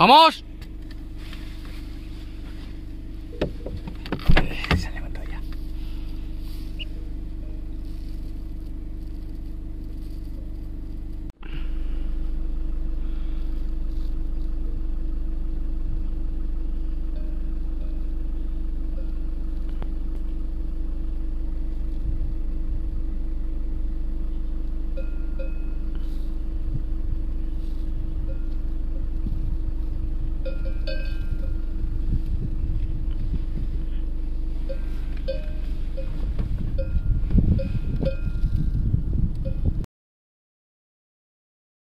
¡Vamos!